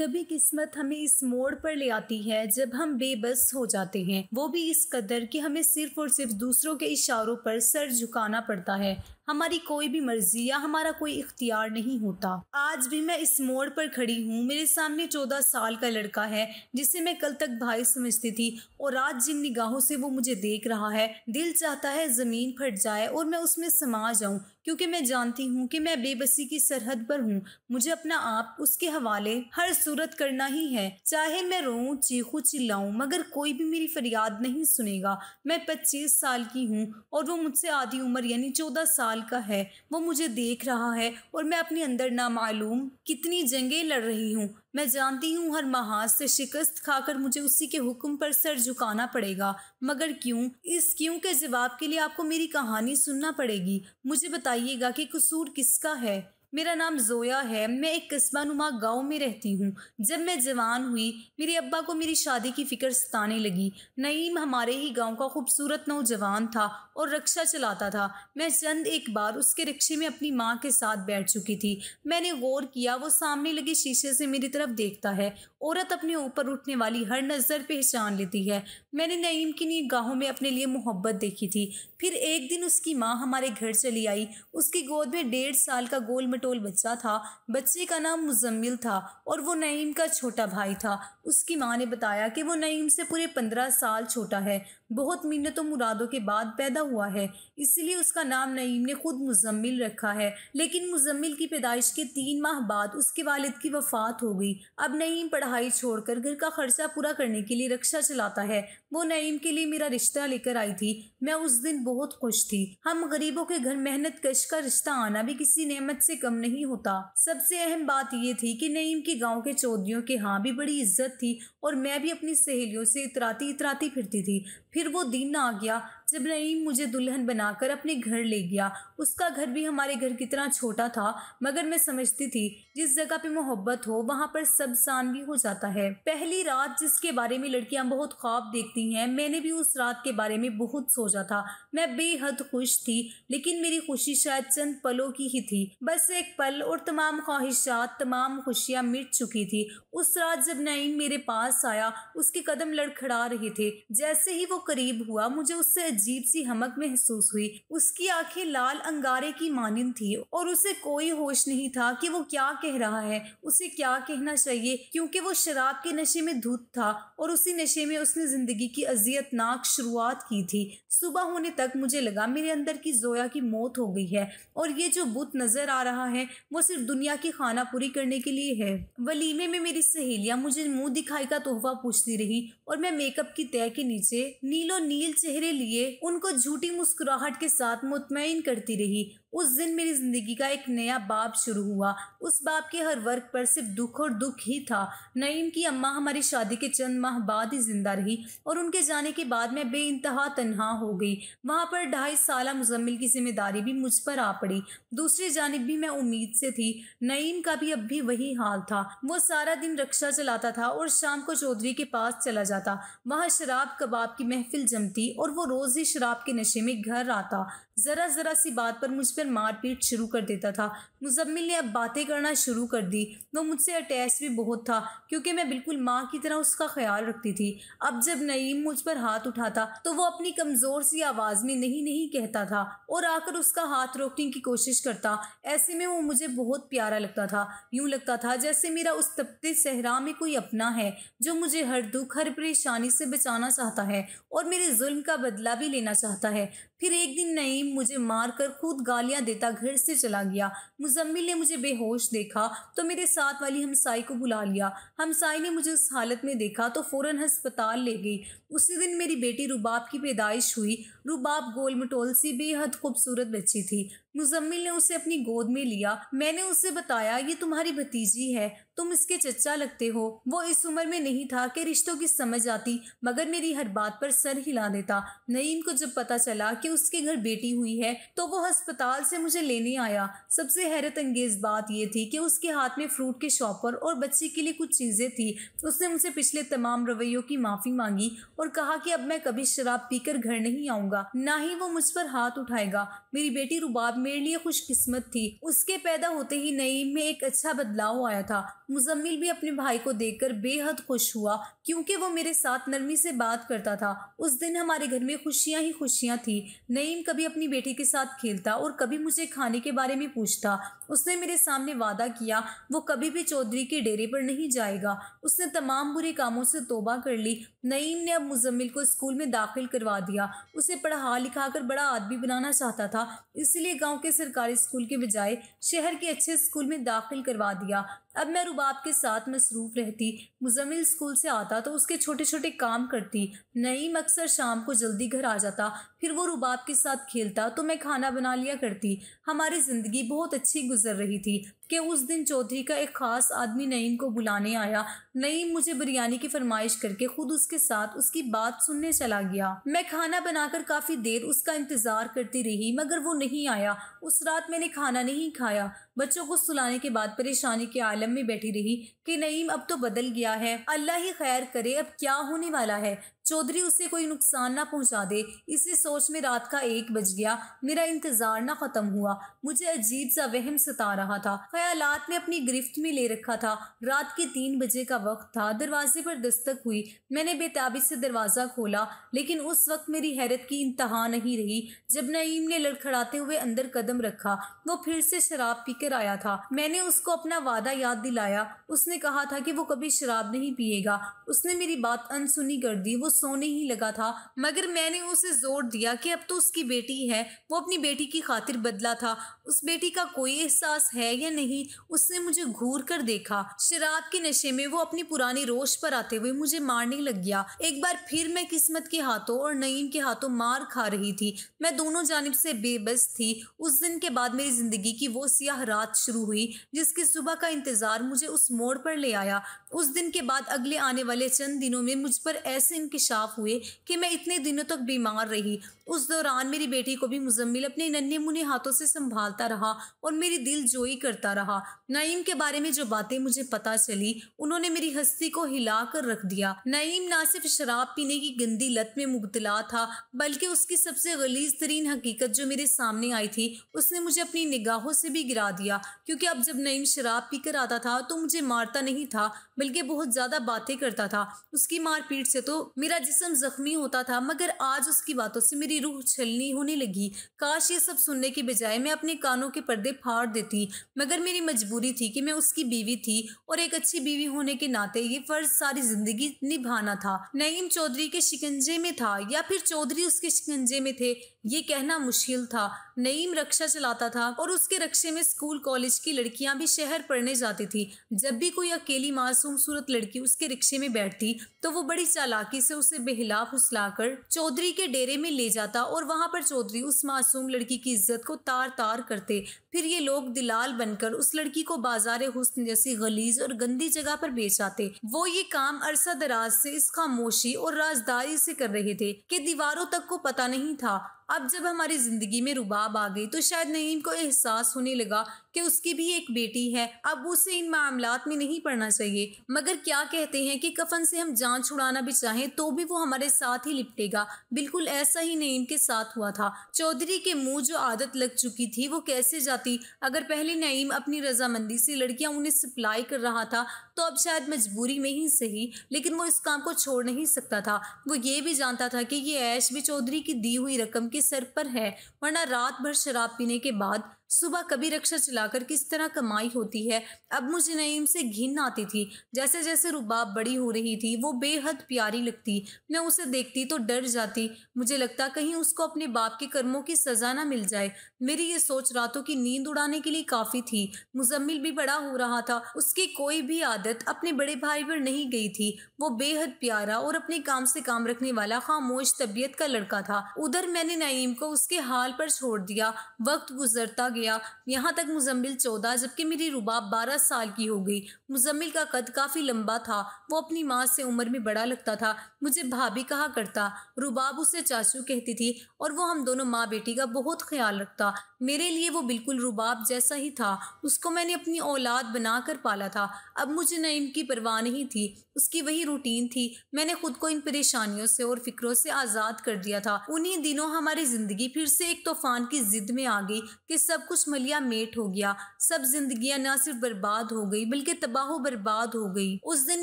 कभी किस्मत हमें इस मोड़ पर ले आती है जब हम बेबस हो जाते हैं। वो भी इस कदर कि हमें सिर्फ़ और सिर्फ़ दूसरों के इशारों पर सर झुकाना पड़ता है। हमारी कोई भी मर्ज़ी या हमारा कोई इख्तियार नहीं होता। आज भी मैं इस मोड़ पर खड़ी हूँ। मेरे सामने चौदह साल का लड़का है, जिसे मैं कल तक भाई समझती थी और आज जिन निगाहों से वो मुझे देख रहा है, दिल चाहता है ज़मीन फट जाए और मैं उसमें समा जाऊँ, क्योंकि मैं जानती हूँ कि मैं बेबसी की सरहद पर हूँ। मुझे अपना आप उसके हवाले हर सूरत करना ही है। चाहे मैं रोऊं, चीखूं, चिल्लाऊं, मगर कोई भी मेरी फरियाद नहीं सुनेगा। मैं पच्चीस साल की हूँ और वो मुझसे आधी उम्र यानी चौदह साल का है, वो मुझे देख रहा है और मैं अपने अंदर नामालूम कितनी जंगें लड़ रही हूँ। मैं जानती हूँ हर महाज से शिकस्त खाकर मुझे उसी के हुक्म पर सर झुकाना पड़ेगा। मगर क्यों? इस क्यों के जवाब के लिए आपको मेरी कहानी सुनना पड़ेगी। मुझे बताइएगा कि कसूर किसका है। मेरा नाम जोया है। मैं एक कस्बा नुमा गाँव में रहती हूँ। जब मैं जवान हुई, मेरे अब्बा को मेरी शादी की फ़िक्र सताने लगी। नईम हमारे ही गाँव का खूबसूरत नौजवान था और रक्षा चलाता था। मैं चंद एक बार उसके रिक्शे में अपनी माँ के साथ बैठ चुकी थी। मैंने गौर किया, वो सामने लगे शीशे से मेरी तरफ़ देखता है। औरत अपने ऊपर उठने वाली हर नज़र पहचान लेती है। मैंने नईम की निगाहों में अपने लिए मोहब्बत देखी थी। फिर एक दिन उसकी माँ हमारे घर चली आई। उसकी गोद में डेढ़ साल का गोल मटोल बच्चा था। बच्चे का नाम मुजम्मिल था और वो नईम का छोटा भाई था। उसकी माँ ने बताया कि वो नईम से पूरे पंद्रह साल छोटा है। बहुत मिन्नतों मुरादों के बाद पैदा हुआ है। इसलिए उसका नाम नईम ने खुद मुजम्मिल रखा है। लेकिन मुजम्मिल की पैदाइश के तीन माह बाद उसके वालिद की वफात हो गई। अब नईम पढ़ाई छोड़कर घर का खर्चा पूरा करने के लिए रक्षा चलाता है। वो नईम के लिए मेरा रिश्ता लेकर आई थी। मैं उस दिन बहुत खुश थी। हम गरीबों के घर मेहनत कश का रिश्ता आना भी किसी नेमत से कम नहीं होता। सबसे अहम बात यह थी कि नईम के गाँव के चौधरियों के हाँ भी बड़ी इज़्ज़त थी और मैं भी अपनी सहेलियों से इतराती इतराती फिरती थी। फिर वो दिन आ गया। जब नईम मुझे दुल्हन बनाकर अपने घर ले गया, उसका घर भी हमारे घर की तरह छोटा था, मगर मैं समझती थी, जिस जगह पे मोहब्बत हो, वहाँ पर सब सान भी हो जाता है। पहली रात जिसके बारे में लड़कियाँ बहुत ख्वाब देखती हैं, मैंने भी उस रात के बारे में बहुत सोचा था। मैं बेहद खुश थी, लेकिन मेरी खुशी शायद चंद पलों की ही थी। बस एक पल और तमाम ख्वाहिशात, तमाम खुशियाँ मिट चुकी थी। उस रात जब नईम मेरे पास आया, उसके कदम लड़खड़ा रहे थे। जैसे ही वो करीब हुआ, मुझे उससे अजीब सी हमक महसूस हुई। उसकी आँखें लाल अंगारे की मानिंद थी और उसे कोई होश नहीं था कि वो क्या कह रहा है। उसे क्या कहना चाहिए? क्योंकि वो शराब के नशे में धुत था और उसी नशे में उसने ज़िंदगी की अजियतनाक शुरुआत की थी। सुबह होने तक मुझे लगा, मेरे अंदर की जोया की मौत हो गई है और ये जो बुत नज़र आ रहा है, वो सिर्फ़ दुनिया की खाना पूरी करने के लिए है। वलीमे में मेरी सहेलियाँ मुझे मुँह दिखाई का तोहफा पूछती रही और मैं मेकअप की तय के नीचे नीलो नील चेहरे लिए उनको झूठी मुस्कुराहट के साथ मुतमिन करती रही उस दिन मेरी ज़िंदगी का एक नया बाब शुरू हुआ। उस बाब के हर वर्ग पर सिर्फ़ दुख और दुख ही था। नईम की अम्मा हमारी शादी के चंद माह बाद ही ज़िंदा रही और उनके जाने के बाद मैं बे इंतहा तनहा हो गई। वहाँ पर ढाई साल मुजम्मिल की ज़िम्मेदारी भी मुझ पर आ पड़ी। दूसरी जानब भी मैं उम्मीद से थी। नईम का भी अब भी वही हाल था। वो सारा दिन रक्षा चलाता था और शाम को चौधरी के पास चला जाता। वहाँ शराब कबाब की महफिल जमती और वो रोज ही शराब के नशे में घर आता। ज़रा ज़रा सी बात पर मुझ पर मारपीट शुरू कर देता था। मुजम्मिल ने अब बातें करना शुरू कर दी। वो मुझसे अटैच भी बहुत था, क्योंकि मैं बिल्कुल माँ की तरह उसका ख्याल रखती थी। अब जब नईम मुझ पर हाथ उठाता तो वो अपनी कमज़ोर सी आवाज़ में नहीं नहीं कहता था और आकर उसका हाथ रोकने की कोशिश करता। ऐसे में वो मुझे बहुत प्यारा लगता था। यूँ लगता था जैसे मेरा उस तपते सहरा में कोई अपना है, जो मुझे हर दुख, हर परेशानी से बचाना चाहता है और मेरे जुल्म का बदला भी लेना चाहता है। फिर एक दिन नईम मुझे मारकर खुद गालियाँ देता घर से चला गया। मुजम्मिल ने मुझे बेहोश देखा तो मेरे साथ वाली हमसाई को बुला लिया। हमसाई ने मुझे उस हालत में देखा तो फ़ौरन हस्पताल ले गई। उसी दिन मेरी बेटी रुबाब की पैदाइश हुई। रुबाब गोल मटोल सी बेहद खूबसूरत बच्ची थी। मुजम्मिल ने उसे अपनी गोद में लिया। मैंने उसे बताया, ये तुम्हारी भतीजी है। तुम इसके चचा लगते हो। वो इस उम्र में नहीं था कि रिश्तों की समझ आती, मगर मेरी हर बात पर सर हिला देता। नईम को जब पता चला कि उसके घर बेटी हुई है तो वो अस्पताल से मुझे लेने आया। सबसे हैरत अंगेज बात यह थी कि उसके हाथ में फ्रूट के शॉपर और बच्चे के लिए कुछ चीज़ें थी। उसने मुझसे पिछले तमाम रवैयों की माफ़ी मांगी और कहा कि अब मैं कभी शराब पीकर घर नहीं आऊँगा। ना ही वो मुझ पर हाथ उठाएगा। मेरी बेटी रुबाब मेरे लिए खुशकिस्मत थी। उसके पैदा होते ही नईम में एक अच्छा बदलाव आया था। मुजम्मिल भी अपने भाई को देखकर बेहद खुश हुआ, क्योंकि वो मेरे साथ नरमी से बात करता था। उस दिन हमारे घर में खुशियाँ ही खुशियाँ थी। नईम कभी अपनी बेटी के साथ खेलता और कभी मुझे खाने के बारे में पूछता। उसने मेरे सामने वादा किया, वो कभी भी चौधरी के डेरे पर नहीं जाएगा। उसने तमाम बुरे कामों से तोबा कर ली। नईम ने अब मुजम्मिल को स्कूल में दाखिल करवा दिया। उसे पढ़ा लिखा कर बड़ा आदमी बनाना चाहता था। इसलिए गाँव के सरकारी स्कूल के बजाय शहर के अच्छे स्कूल में दाखिल करवा दिया। अब मैं रुबाब के साथ मसरूफ़ रहती मुजमिल स्कूल से आता तो उसके छोटे छोटे काम करती। नईम अक्सर शाम को जल्दी घर आ जाता, फिर वो रुबाब के साथ खेलता तो मैं खाना बना लिया करती। हमारी ज़िंदगी बहुत अच्छी गुजर रही थी कि उस दिन चौधरी का एक ख़ास आदमी नईम को बुलाने आया। नईम मुझे बिरयानी की फरमाइश करके खुद उसके साथ उसकी बात सुनने चला गया। मैं खाना बनाकर काफ़ी देर उसका इंतज़ार करती रही, मगर वो नहीं आया। उस रात मैंने खाना नहीं खाया। बच्चों को सुलाने के बाद परेशानी के आलम में बैठी रही कि नईम अब तो बदल गया है। अल्लाह ही खैर करे, अब क्या होने वाला है? चौधरी उसे कोई नुकसान ना पहुँचा दे। इसी सोच में रात का एक बज गया। मेरा इंतज़ार ना खत्म हुआ। मुझे अजीब सा वहम सता रहा था। ख्यालात ने अपनी गिरफ्त में ले रखा था। रात के तीन बजे का वक्त था। दरवाजे पर दस्तक हुई। मैंने बेताबी से दरवाज़ा खोला, लेकिन उस वक्त मेरी हैरत की इंतहा नहीं रही। जब नईम ने लड़खड़ाते हुए अंदर कदम रखा, वो फिर से शराब पीकर आया था। मैंने उसको अपना वादा याद दिलाया। उसने कहा था कि वो कभी शराब नहीं पिएगा। उसने मेरी बात अनसुनी कर दी। वो सोने ही लगा था, मगर मैंने उसे ज़ोर दिया कि अब तो उसकी बेटी है, वो अपनी बेटी की खातिर बदला था। उस बेटी का कोई एहसास है या नहीं, उसने मुझे घूर कर देखा। शराब के नशे में वो अपनी पुरानी रोश पर आते हुए मुझे मारने लग गया। एक बार फिर मैं किस्मत के हाथों और नईम के हाथों मार खा रही थी। मैं दोनों जानब से बेबस थी। उस दिन के बाद मेरी ज़िंदगी की वो सियाह रात शुरू हुई, जिसकी सुबह का इंतज़ार मुझे उस मोड़ पर ले आया। उस दिन के बाद अगले आने वाले चंद दिनों में मुझ पर ऐसे इंकशाफ हुए कि मैं इतने दिनों तक बीमार रही। उस दौरान मेरी बेटी को भी मुजम्मिल अपने नन्हे मुन्ने हाथों से संभालता रहा और मेरी दिल जोई करता रहा। नईम के बारे में जो बातें मुझे पता चली, उन्होंने मेरी हस्ती को हिला कर रख दिया। नईम ना सिर्फ़ शराब पीने की गंदी लत में मुबतला था, बल्कि उसकी सबसे गलीज तरीन हकीकत जो मेरे सामने आई थी, उसने मुझे अपनी निगाहों से भी गिरा दिया। क्योंकि अब जब नईम शराब पीकर आता था तो मुझे मारता नहीं था बल्कि बहुत ज़्यादा बातें करता था। उसकी मारपीट से तो मेरा जिसम जख्मी होता था, मगर आज उसकी बातों से मेरी रूह छलनी होने लगी। काश ये सब सुनने के बजाय मैं अपने कानों के पर्दे फाड़ देती, मगर मेरी मजबूरी थी कि मैं उसकी बीवी थी और एक अच्छी बीवी होने के नाते ये फ़र्ज़ सारी ज़िंदगी निभाना था। नईम चौधरी के शिकंजे में था या फिर चौधरी उसके शिकंजे में थे ये कहना मुश्किल था। नईम रक्षा चलाता था और उसके रक्षे में स्कूल, कॉलेज की लड़कियाँ भी शहर पढ़ने जाती थी। जब भी कोई अकेली मासूम सूरत लड़की उसके रिक्शे में बैठती तो वो बड़ी चालाकी से उसे बेहिला फुसलाकर चौधरी के डेरे में ले जाता और वहाँ पर चौधरी उस मासूम लड़की की इज़्ज़त को तार तार करते। फिर ये लोग दिलाल बनकर उस लड़की को बाज़ार हुस्न जैसी गलीज और गंदी जगह पर बेच आते। वो ये काम अरसा दराज से इस खामोशी और राजदारी से कर रहे थे कि दीवारों तक को पता नहीं था। अब जब हमारी ज़िंदगी में रुबाब आ गई तो शायद नईम को एहसास होने लगा कि उसकी भी एक बेटी है। अब उसे इन मामला में नहीं पड़ना चाहिए। मगर क्या कहते हैं कि कफन से हम जान छुड़ाना भी चाहें तो भी वो हमारे साथ ही लिपटेगा। बिल्कुल ऐसा ही नईम के साथ हुआ था। चौधरी के मुँह जो आदत लग चुकी थी, वो कैसे जाती? अगर पहले नईम अपनी रजामंदी से लड़कियाँ उन्हें सप्लाई कर रहा था तो अब शायद मजबूरी में ही सही, लेकिन वो इस काम को छोड़ नहीं सकता था। वो ये भी जानता था कि ये ऐश भी चौधरी की दी हुई रकम के सर पर है, वरना रात भर शराब पीने के बाद सुबह कभी रक्षा चलाकर किस तरह कमाई होती है? अब मुझे नईम से घिन आती थी। जैसे जैसे रुबाब बड़ी हो रही थी, वो बेहद प्यारी लगती। मैं उसे देखती तो डर जाती। मुझे लगता कहीं उसको अपने बाप के कर्मों की सज़ा ना मिल जाए। मेरी ये सोच रातों की नींद उड़ाने के लिए काफ़ी थी। मुजम्मिल भी बड़ा हो रहा था। उसकी कोई भी आदत अपने बड़े भाई पर नहीं गई थी। वो बेहद प्यारा और अपने काम से काम रखने वाला, खामोश तबीयत का लड़का था। उधर मैंने नईम को उसके हाल पर छोड़ दिया। वक्त गुजरता गया गया। यहाँ तक मुजम्मिल चौदह, जबकि मेरी रुबाब बारह साल की हो गई। मुजम्मिल का कद काफ़ी लंबा था। वो अपनी माँ से उम्र में बड़ा लगता था। मुझे भाभी कहा करता। रुबाब उसे चाचू कहती थी और वो हम दोनों माँ बेटी का बहुत ख्याल रखता। मेरे लिए वो बिल्कुल रुबाब जैसा ही था। उसको मैंने अपनी औलाद बनाकर पाला था। अब मुझे नईम की परवाह नहीं थी। उसकी वही रूटीन थी। मैंने खुद को इन परेशानियों से और फिक्रों से आज़ाद कर दिया था। उन्हीं दिनों हमारी ज़िंदगी फिर से एक तूफ़ान की जिद में आ गई कि सब कुछ मलिया मेट हो गया। सब जिंदगियाँ न सिर्फ़ बर्बाद हो गई, बल्कि तबाह बर्बाद हो गई। उस दिन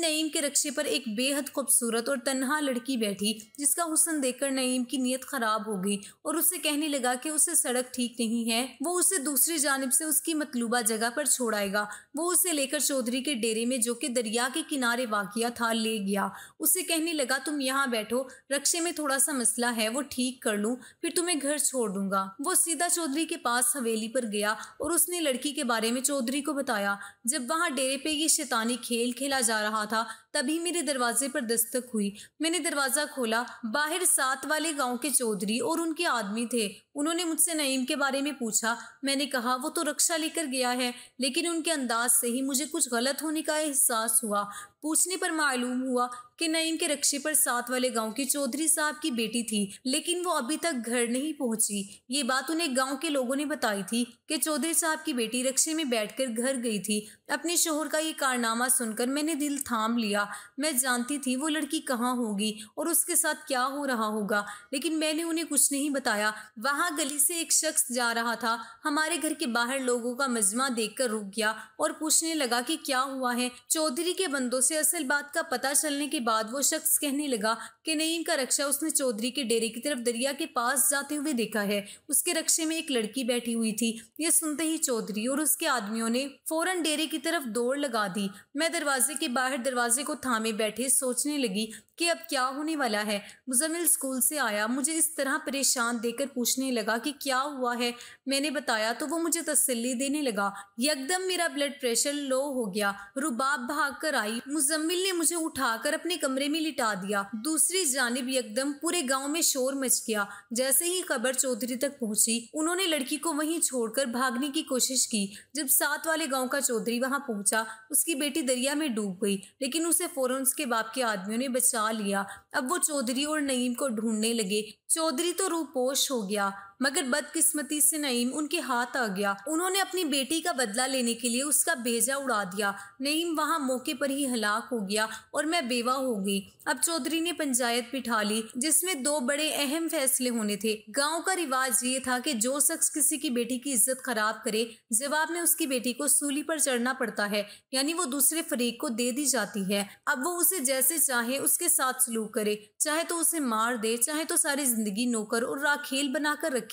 नईम के रक्षे पर एक बेहद खूबसूरत और तनहा लड़की बैठी, जिसका हुसन देखकर नईम की नीयत खराब हो गई और उसे कहने लगा कि उसे सड़क ठीक नहीं वो उसे दूसरी जानब से उसकी मतलूबा जगह पर छोड़ाएगा। वो उसे लेकर चौधरी के डेरे में जो कि दरिया के किनारे वाकिया था, ले गया। उसे कहने लगा, तुम यहाँ बैठो, रक्षे में थोड़ा सा मसला है, वो ठीक कर लूँ, फिर तुम्हें घर छोड़ दूँगा। वो सीधा चौधरी के पास हवेली पर गया और उसने लड़की के बारे में चौधरी को बताया। जब वहाँ डेरे पे ये शैतानी खेल खेला जा रहा था तभी मेरे दरवाजे पर दस्तक हुई। मैंने दरवाज़ा खोला। बाहर सात वाले गाँव के चौधरी और उनके आदमी थे। उन्होंने मुझसे नईम के बारे में पूछा। मैंने कहा, वो तो रक्षा लेकर गया है, लेकिन उनके अंदाज से ही मुझे कुछ गलत होने का एहसास हुआ। पूछने पर मालूम हुआ कि नईम के रक्षे पर साथ वाले गाँव के चौधरी साहब की बेटी थी, लेकिन वो अभी तक घर नहीं पहुँची। ये बात उन्हें गाँव के लोगों ने बताई थी कि चौधरी साहब की बेटी रक्षे में बैठकर घर गई थी। अपने शोहर का ये कारनामा सुनकर मैंने दिल थाम लिया। मैं जानती थी वो लड़की कहाँ होगी और उसके साथ क्या हो रहा होगा, लेकिन मैंने उन्हें कुछ नहीं बताया। वहाँ गली से एक शख्स जा रहा था। हमारे घर के बाहर लोगों का मजमा देख रुक गया और पूछने लगा कि क्या हुआ है? चौधरी के बंदों से असल बात का पता चलने के बाद वो शख्स कहने लगा कि नईम का रक्षा उसने चौधरी के डेरे की तरफ़ दरिया के पास जाते हुए देखा है। उसके रक्षे में एक लड़की बैठी हुई थी। ये सुनते ही चौधरी और उसके आदमियों ने फ़ौरन डेरे की तरफ़ दौड़ लगा दी। मैं दरवाजे के बाहर दरवाजे को थामे बैठे सोचने लगी कि अब क्या होने वाला है। मुजमिल स्कूल से आया, मुझे इस तरह परेशान देकर पूछने लगा कि क्या हुआ है। मैंने बताया तो वो मुझे तसल्ली देने लगा। यकदम मेरा ब्लड प्रेशर लो हो गया। रुबाब भाग कर आई। मुजम्मिल ने मुझे उठाकर अपने कमरे में लिटा दिया। दूसरी जानब यकदम पूरे गाँव में शोर मच गया। जैसे ही खबर चौधरी तक पहुँची, उन्होंने लड़की को वहीं छोड़कर भागने की कोशिश की। जब साथ वाले गाँव का चौधरी वहाँ पहुँचा, उसकी बेटी दरिया में डूब गई, लेकिन उसे फ़ौरन उसके बाप के आदमियों ने बचा लिया। अब वो चौधरी और नईम को ढूँढने लगे। चौधरी तो रूपोश हो गया। मगर बदकिस्मती से नईम उनके हाथ आ गया। उन्होंने अपनी बेटी का बदला लेने के लिए उसका भेजा उड़ा दिया। नईम वहाँ मौके पर ही हलाक हो गया और मैं बेवा हो गई। अब चौधरी ने पंचायत बिठा ली, जिसमें दो बड़े अहम फैसले होने थे। गाँव का रिवाज ये था कि जो शख्स किसी की बेटी की इज़्ज़त खराब करे, जवाब में उसकी बेटी को सूली पर चढ़ना पड़ता है, यानी वो दूसरे फरीक को दे दी जाती है। अब वो उसे जैसे चाहे उसके साथ सलूक करे, चाहे तो उसे मार दे, चाहे तो सारी ज़िंदगी नौकर और राखेल बनाकर रखे।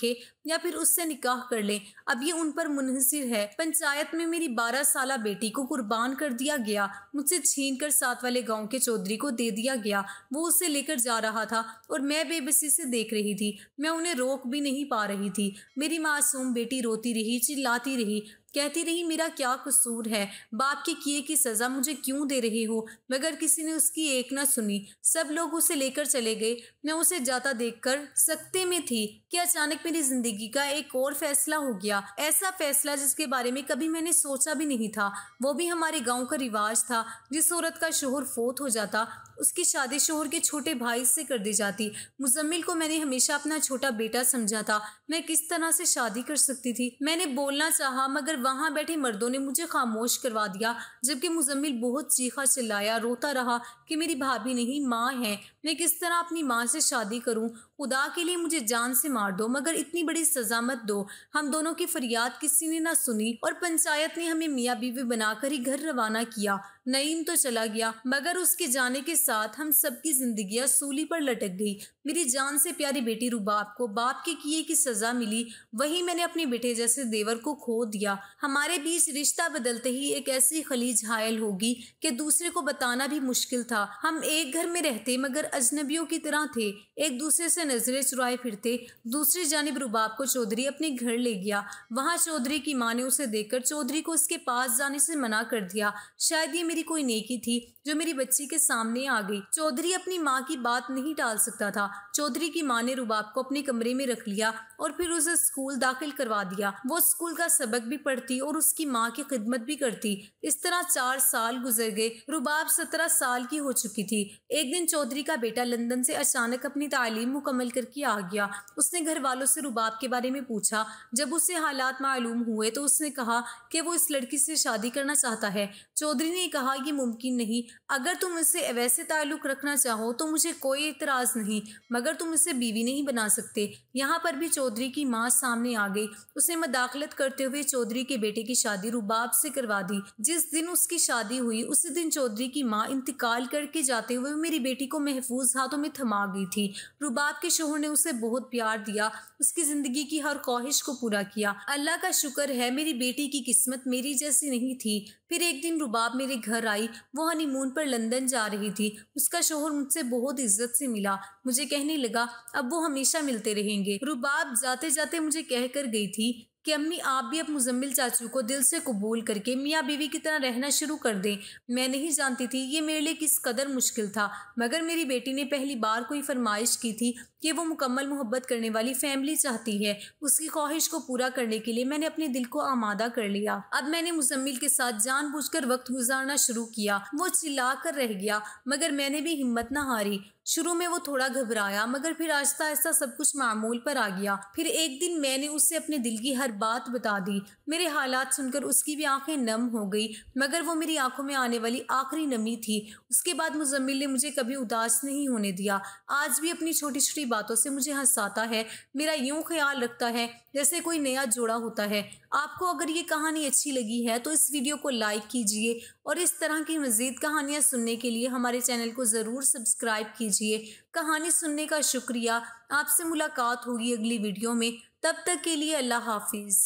या फिर उससे निकाह कर ले। अब ये उन पर मुनहसिर है। पंचायत में मेरी बारह साल बेटी को कुर्बान कर दिया गया। मुझसे छीन कर साथ वाले गाँव के चौधरी को दे दिया गया। वो उसे लेकर जा रहा था और मैं बेबसी से देख रही थी। मैं उन्हें रोक भी नहीं पा रही थी। मेरी मासूम बेटी रोती रही, चिल्लाती रही। कहती रही, मेरा क्या कसूर है? बाप के किए की सज़ा मुझे क्यों दे रहे हो? मगर किसी ने उसकी एक ना सुनी। सब लोग उसे लेकर चले गए। मैं उसे जाता देखकर सकते में थी। कि अचानक मेरी ज़िंदगी का एक और फैसला हो गया? ऐसा फैसला जिसके बारे में कभी मैंने सोचा भी नहीं था। वो भी हमारे गाँव का रिवाज था। जिस औरत का शोहर फोत हो जाता, उसकी शादी शोहर के छोटे भाई से कर दी जाती। मुजम्मिल को मैंने हमेशा अपना छोटा बेटा समझा था। मैं किस तरह से शादी कर सकती थी? मैंने बोलना चाहा, मगर वहाँ बैठे मर्दों ने मुझे खामोश करवा दिया, जबकि मुजम्मिल बहुत चीखा चिल्लाया, रोता रहा कि मेरी भाभी नहीं, माँ है। मैं किस तरह अपनी माँ से शादी करूँ? खुदा के लिए मुझे जान से मार दो, मगर इतनी बड़ी सजा मत दो। हम दोनों की फरियाद किसी ने ना सुनी और पंचायत ने हमें मियाँ बीवी बनाकर ही घर रवाना किया। नईम तो चला गया, मगर उसके जाने के साथ हम सबकी जिंदगियाँ सूली पर लटक गई। मेरी जान से प्यारी बेटी रुबाब को बाप के किए की सजा मिली, वही मैंने अपने बेटे जैसे देवर को खो दिया। हमारे बीच रिश्ता बदलते ही एक ऐसी खलीज हायल होगी कि दूसरे को बताना भी मुश्किल था। हम एक घर में रहते, मगर अजनबियों की तरह थे। एक दूसरे से नज़रें चुराए फिरते। दूसरी जानब रुबाब को चौधरी अपने घर ले गया। वहाँ चौधरी की माँ ने उसे देखकर चौधरी को उसके पास जाने से मना कर दिया। शायद ये मेरी कोई नेकी थी। जो मेरी बच्ची के सामने आ गई। चौधरी अपनी माँ की बात नहीं टाल सकता था। चौधरी की माँ ने रुबाब को अपने कमरे में रख लिया और फिर उसे स्कूल दाखिल करवा दिया। वो स्कूल का सबक भी पढ़ती और उसकी माँ की खिदमत भी करती। इस तरह चार साल गुजर गए। रुबाब सत्रह साल की हो चुकी थी। एक दिन चौधरी का बेटा लंदन से अचानक अपनी तालीम मुकम्मल करके आ गया। उसने घर वालों से रुबाब के बारे में पूछा। जब उसे हालात मालूम हुए तो उसने कहा कि वो इस लड़की से शादी करना चाहता है। चौधरी ने कहा यह मुमकिन नहीं। अगर तुम इससे वैसे ताल्लुक़ रखना चाहो तो मुझे कोई इतराज़ नहीं, मगर तुम इसे बीवी नहीं बना सकते। यहाँ पर भी चौधरी की माँ सामने आ गई। उसने मदाखलत करते हुए चौधरी के बेटे की शादी रुबाब से करवा दी। जिस दिन उसकी शादी हुई, उसी दिन चौधरी की माँ इंतकाल करके जाते हुए मेरी बेटी को महफूज हाथों में थमा गई थी। रुबाब के शोहर ने उसे बहुत प्यार दिया। उसकी ज़िंदगी की हर ख्वाहिश को पूरा किया। अल्लाह का शुक्र है मेरी बेटी की किस्मत मेरी जैसी नहीं थी। फिर एक दिन रुबाब मेरे घर आई। वो हनीमून पर लंदन जा रही थी। उसका शोहर मुझसे बहुत इज़्ज़त से मिला। मुझे कहने लगा, अब वो हमेशा मिलते रहेंगे। रुबाब जाते जाते मुझे कह कर गई थी कि अम्मी, आप भी अब मुजम्मिल चाचू को दिल से कबूल करके मियाँ बीवी की तरह रहना शुरू कर दें। मैं नहीं जानती थी ये मेरे लिए किस कदर मुश्किल था, मगर मेरी बेटी ने पहली बार कोई फरमाइश की थी कि वो मुकम्मल मोहब्बत करने वाली फैमिली चाहती है। उसकी ख्वाहिश को पूरा करने के लिए मैंने अपने दिल को आमादा कर लिया। अब मैंने मुजम्मिल के साथ जान कर वक्त गुजारना शुरू किया। वो चिल्ला कर रह गया, मगर मैंने भी हिम्मत न हारी। शुरू में वो थोड़ा घबराया, मगर फिर आहिस्ता आहिस्ता सब कुछ मामूल पर आ गया। फिर एक दिन मैंने उससे अपने दिल की हर बात बता दी। मेरे हालात सुनकर उसकी भी आँखें नम हो गई, मगर वो मेरी आँखों में आने वाली आखिरी नमी थी। उसके बाद मुजम्मिल ने मुझे कभी उदास नहीं होने दिया। आज भी अपनी छोटी छोटी बातों से मुझे हंसाता है, मेरा यूँ ख्याल रखता है, जैसे कोई नया जोड़ा होता है। आपको अगर ये कहानी अच्छी लगी है तो इस वीडियो को लाइक कीजिए और इस तरह की मज़ीद कहानियाँ सुनने के लिए हमारे चैनल को ज़रूर सब्सक्राइब कीजिए। कहानी सुनने का शुक्रिया। आपसे मुलाकात होगी अगली वीडियो में। तब तक के लिए अल्लाह हाफिज़।